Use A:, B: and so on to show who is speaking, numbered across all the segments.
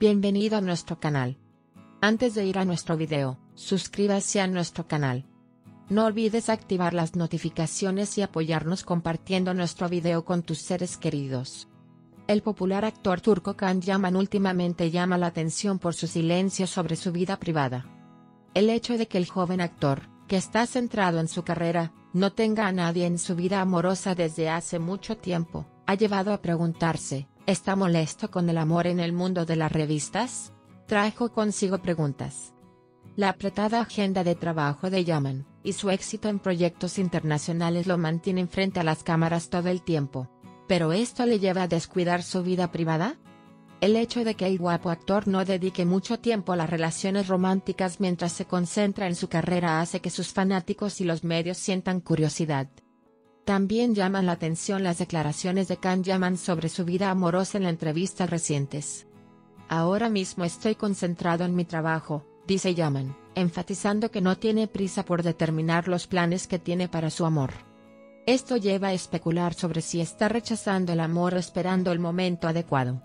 A: Bienvenido a nuestro canal. Antes de ir a nuestro video, suscríbase a nuestro canal. No olvides activar las notificaciones y apoyarnos compartiendo nuestro video con tus seres queridos. El popular actor turco Can Yaman últimamente llama la atención por su silencio sobre su vida privada. El hecho de que el joven actor, que está centrado en su carrera, no tenga a nadie en su vida amorosa desde hace mucho tiempo, ha llevado a preguntarse, ¿Está molesto con el amor en el mundo de las revistas? Trajo consigo preguntas. La apretada agenda de trabajo de Yaman, y su éxito en proyectos internacionales lo mantienen frente a las cámaras todo el tiempo. ¿Pero esto le lleva a descuidar su vida privada? El hecho de que el guapo actor no dedique mucho tiempo a las relaciones románticas mientras se concentra en su carrera hace que sus fanáticos y los medios sientan curiosidad. También llaman la atención las declaraciones de Can Yaman sobre su vida amorosa en entrevistas recientes. Ahora mismo estoy concentrado en mi trabajo, dice Yaman, enfatizando que no tiene prisa por determinar los planes que tiene para su amor. Esto lleva a especular sobre si está rechazando el amor esperando el momento adecuado.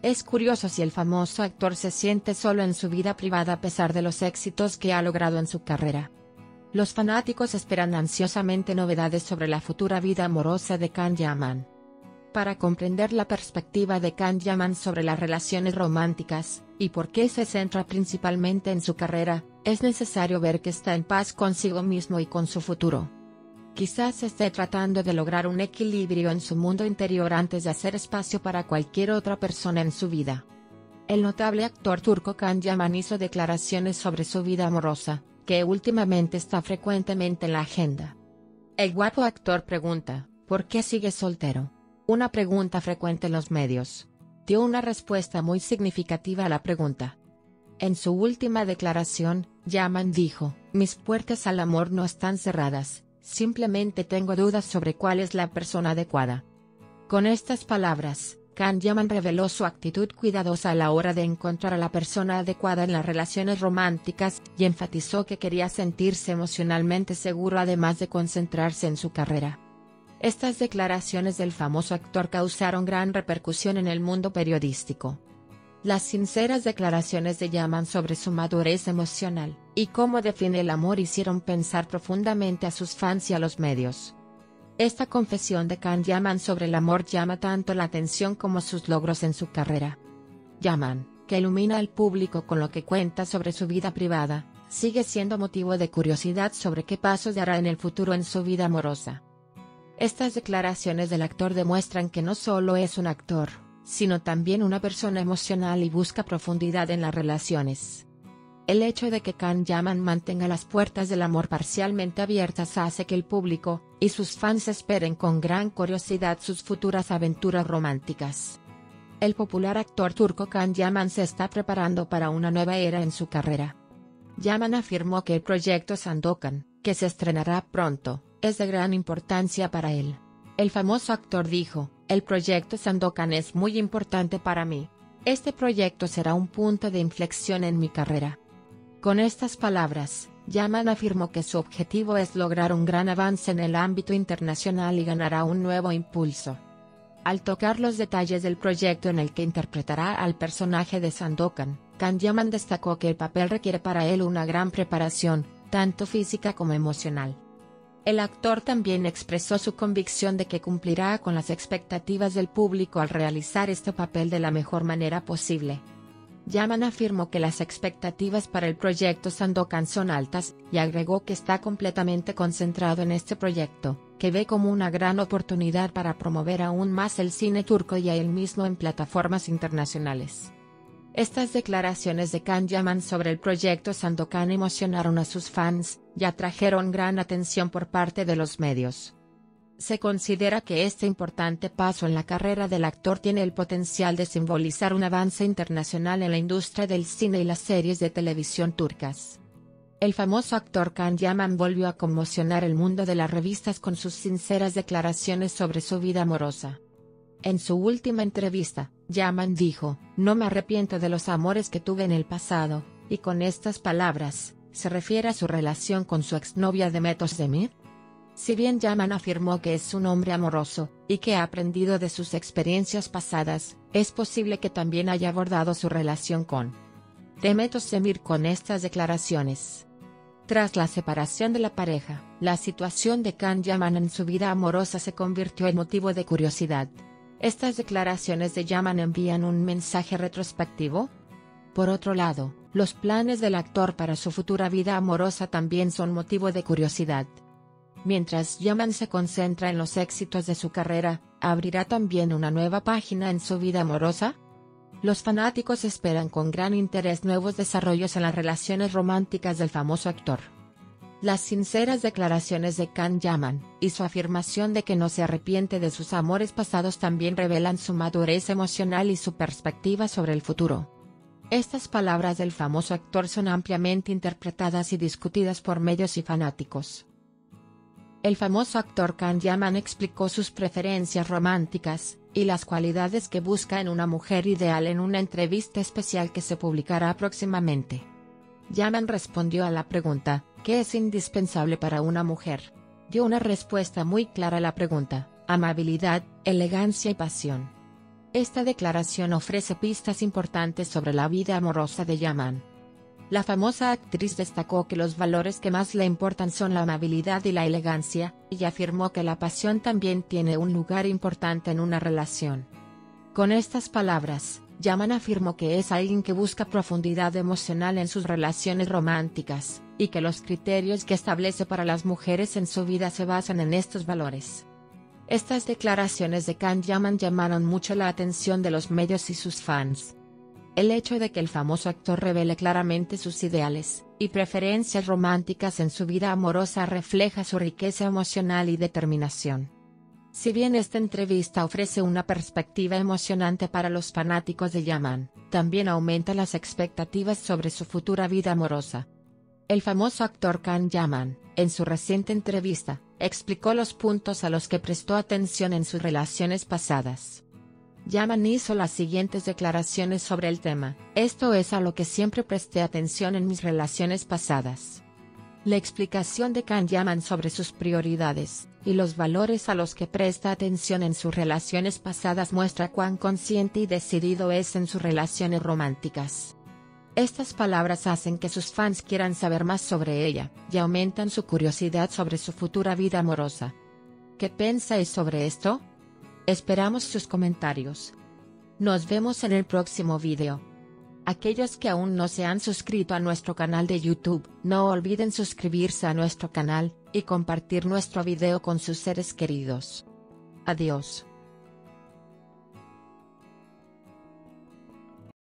A: Es curioso si el famoso actor se siente solo en su vida privada a pesar de los éxitos que ha logrado en su carrera. Los fanáticos esperan ansiosamente novedades sobre la futura vida amorosa de Kan Yaman. Para comprender la perspectiva de Kan Yaman sobre las relaciones románticas, y por qué se centra principalmente en su carrera, es necesario ver que está en paz consigo mismo y con su futuro. Quizás esté tratando de lograr un equilibrio en su mundo interior antes de hacer espacio para cualquier otra persona en su vida. El notable actor turco Kan Yaman hizo declaraciones sobre su vida amorosa, que últimamente está frecuentemente en la agenda. El guapo actor pregunta, ¿por qué sigue soltero? Una pregunta frecuente en los medios. Dio una respuesta muy significativa a la pregunta. En su última declaración, Yaman dijo, mis puertas al amor no están cerradas, simplemente tengo dudas sobre cuál es la persona adecuada. Con estas palabras, Kan Yaman reveló su actitud cuidadosa a la hora de encontrar a la persona adecuada en las relaciones románticas, y enfatizó que quería sentirse emocionalmente seguro además de concentrarse en su carrera. Estas declaraciones del famoso actor causaron gran repercusión en el mundo periodístico. Las sinceras declaraciones de Yaman sobre su madurez emocional, y cómo define el amor hicieron pensar profundamente a sus fans y a los medios. Esta confesión de Kan Yaman sobre el amor llama tanto la atención como sus logros en su carrera. Yaman, que ilumina al público con lo que cuenta sobre su vida privada, sigue siendo motivo de curiosidad sobre qué pasos dará en el futuro en su vida amorosa. Estas declaraciones del actor demuestran que no solo es un actor, sino también una persona emocional y busca profundidad en las relaciones. El hecho de que Kan Yaman mantenga las puertas del amor parcialmente abiertas hace que el público, y sus fans esperen con gran curiosidad sus futuras aventuras románticas. El popular actor turco Kan Yaman se está preparando para una nueva era en su carrera. Yaman afirmó que el proyecto Sandokan, que se estrenará pronto, es de gran importancia para él. El famoso actor dijo, el proyecto Sandokan es muy importante para mí. Este proyecto será un punto de inflexión en mi carrera. Con estas palabras, Yaman afirmó que su objetivo es lograr un gran avance en el ámbito internacional y ganará un nuevo impulso. Al tocar los detalles del proyecto en el que interpretará al personaje de Sandokan, Kan Yaman destacó que el papel requiere para él una gran preparación, tanto física como emocional. El actor también expresó su convicción de que cumplirá con las expectativas del público al realizar este papel de la mejor manera posible. Yaman afirmó que las expectativas para el proyecto Sandokan son altas, y agregó que está completamente concentrado en este proyecto, que ve como una gran oportunidad para promover aún más el cine turco y a él mismo en plataformas internacionales. Estas declaraciones de Kan Yaman sobre el proyecto Sandokan emocionaron a sus fans, y atrajeron gran atención por parte de los medios. Se considera que este importante paso en la carrera del actor tiene el potencial de simbolizar un avance internacional en la industria del cine y las series de televisión turcas. El famoso actor Kan Yaman volvió a conmocionar el mundo de las revistas con sus sinceras declaraciones sobre su vida amorosa. En su última entrevista, Yaman dijo, No me arrepiento de los amores que tuve en el pasado, y con estas palabras, se refiere a su relación con su exnovia Demet Özdemir, Si bien Yaman afirmó que es un hombre amoroso, y que ha aprendido de sus experiencias pasadas, es posible que también haya abordado su relación con Demet Semir con estas declaraciones. Tras la separación de la pareja, la situación de Khan Yaman en su vida amorosa se convirtió en motivo de curiosidad. ¿Estas declaraciones de Yaman envían un mensaje retrospectivo? Por otro lado, los planes del actor para su futura vida amorosa también son motivo de curiosidad. Mientras Yaman se concentra en los éxitos de su carrera, ¿abrirá también una nueva página en su vida amorosa? Los fanáticos esperan con gran interés nuevos desarrollos en las relaciones románticas del famoso actor. Las sinceras declaraciones de Khan Yaman, y su afirmación de que no se arrepiente de sus amores pasados también revelan su madurez emocional y su perspectiva sobre el futuro. Estas palabras del famoso actor son ampliamente interpretadas y discutidas por medios y fanáticos. El famoso actor Khan Yaman explicó sus preferencias románticas, y las cualidades que busca en una mujer ideal en una entrevista especial que se publicará próximamente. Yaman respondió a la pregunta, ¿qué es indispensable para una mujer? Dio una respuesta muy clara a la pregunta, amabilidad, elegancia y pasión. Esta declaración ofrece pistas importantes sobre la vida amorosa de Yaman. La famosa actriz destacó que los valores que más le importan son la amabilidad y la elegancia, y afirmó que la pasión también tiene un lugar importante en una relación. Con estas palabras, Yaman afirmó que es alguien que busca profundidad emocional en sus relaciones románticas, y que los criterios que establece para las mujeres en su vida se basan en estos valores. Estas declaraciones de Khan Yaman llamaron mucho la atención de los medios y sus fans. El hecho de que el famoso actor revele claramente sus ideales y preferencias románticas en su vida amorosa refleja su riqueza emocional y determinación. Si bien esta entrevista ofrece una perspectiva emocionante para los fanáticos de Yaman, también aumenta las expectativas sobre su futura vida amorosa. El famoso actor Khan Yaman, en su reciente entrevista, explicó los puntos a los que prestó atención en sus relaciones pasadas. Yaman hizo las siguientes declaraciones sobre el tema, esto es a lo que siempre presté atención en mis relaciones pasadas. La explicación de Khan Yaman sobre sus prioridades, y los valores a los que presta atención en sus relaciones pasadas muestra cuán consciente y decidido es en sus relaciones románticas. Estas palabras hacen que sus fans quieran saber más sobre ella, y aumentan su curiosidad sobre su futura vida amorosa. ¿Qué pensáis sobre esto? Esperamos sus comentarios. Nos vemos en el próximo video. Aquellos que aún no se han suscrito a nuestro canal de YouTube, no olviden suscribirse a nuestro canal, y compartir nuestro video con sus seres queridos. Adiós.